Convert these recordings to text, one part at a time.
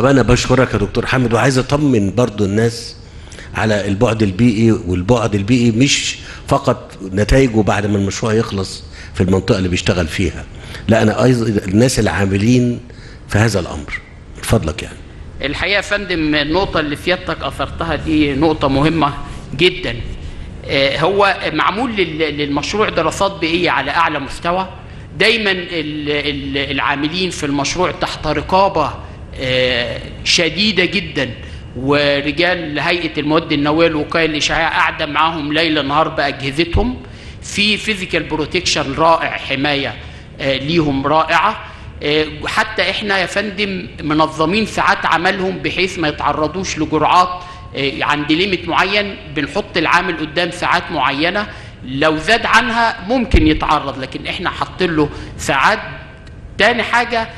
طب أنا بشكرك يا دكتور حامد وعايز أطمن برضو الناس على البعد البيئي والبعد البيئي مش فقط نتائجه بعد ما المشروع يخلص في المنطقة اللي بيشتغل فيها لا أنا أيضا الناس العاملين في هذا الأمر. من فضلك يعني. الحقيقة يا فندم النقطة اللي سيادتك أثرتها دي نقطة مهمة جدا. آه، هو معمول لل- للمشروع دراسات بيئية على أعلى مستوى. دايما ال- ال- العاملين في المشروع تحت رقابة شديدة جدا. ورجال هيئة المواد النووية الوقايه الاشعاعيه قاعدة معاهم ليل نهار بأجهزتهم في physical protection رائع حماية آه، ليهم رائعة. آه، حتى إحنا يا فندم منظمين ساعات عملهم بحيث ما يتعرضوش لجرعات آه، عند limit معين بنحط العامل قدام ساعات معينة. لو زاد عنها ممكن يتعرض لكن إحنا حاطين له ساعات. تاني حاجة آه،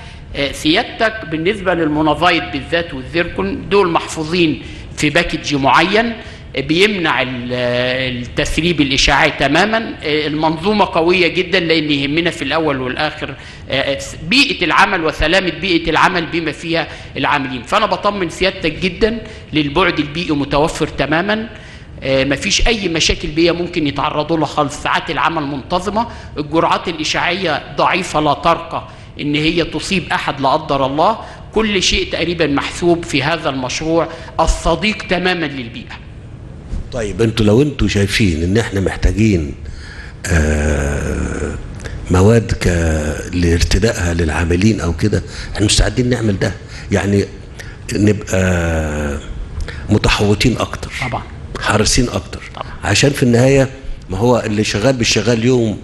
سيادتك بالنسبة للمونازيت بالذات والزيركون دول محفوظين في package معين آه، بيمنع آه، التسريب الإشعاعي تماما. آه، المنظومة قوية جدا لأن يهمنا في الأول والآخر آه، بيئة العمل وسلامة بيئة العمل بما فيها العاملين. فأنا بطمن سيادتك جدا للبعد البيئي متوفر تماما. آه، مفيش أي مشاكل بيئيه ممكن يتعرضوا لها خالص. ساعات العمل منتظمة الجرعات الإشعاعية ضعيفة لا ترقى. إن هي تصيب أحد لا قدر الله كل شيء تقريبا محسوب في هذا المشروع الصديق تماما للبيئة. طيب أنتوا لو أنتوا شايفين إن إحنا محتاجين آه مواد ك... لارتدائها للعاملين أو كده إحنا مستعدين نعمل ده. يعني نبقى متحوطين أكتر طبعا. حريصين أكتر. طبعا. عشان في النهاية ما هو اللي شغال مش شغال يوم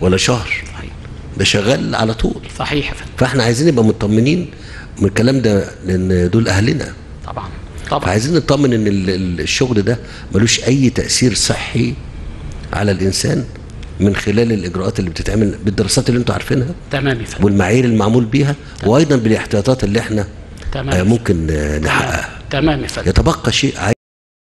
ولا شهر. ده شغال على طول. صحيح فاحنا عايزين نبقى مطمنين من الكلام ده لأن دول أهلنا. طبعا. طبعا. فعايزين نطمن إن ال- ال- الشغل ده ملوش أي تأثير صحي على الإنسان من خلال الإجراءات اللي بتتعمل بالدراسات اللي أنتوا عارفينها تمام والمعايير المعمول بيها وأيضا بالاحتياطات اللي إحنا تمام ممكن نحققها. تمام يا يتبقى شيء